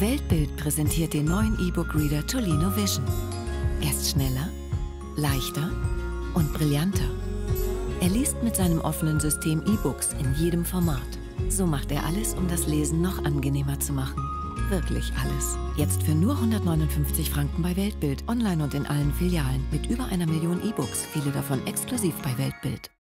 Weltbild präsentiert den neuen E-Book-Reader Tolino Vision. Er ist schneller, leichter und brillanter. Er liest mit seinem offenen System E-Books in jedem Format. So macht er alles, um das Lesen noch angenehmer zu machen. Wirklich alles. Jetzt für nur 159 Franken bei Weltbild, online und in allen Filialen. Mit über einer Million E-Books, viele davon exklusiv bei Weltbild.